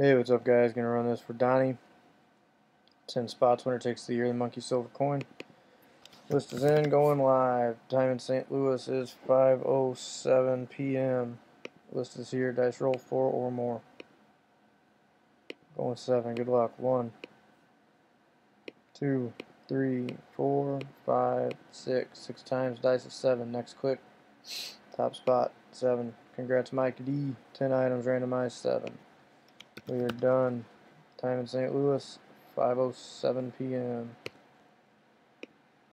Hey, what's up, guys? Gonna run this for Donnie. 10 spots, winner takes the year, the monkey silver coin. List is in, going live. Time in St. Louis is 5.07 p.m. List is here, dice roll 4 or more. Going 7, good luck. 1, 2, 3, 4, 5, 6. 6 times, dice is 7. Next click. Top spot, 7. Congrats, Mike D. 10 items, randomized 7. We are done. Time in St. Louis, 5.07 p.m.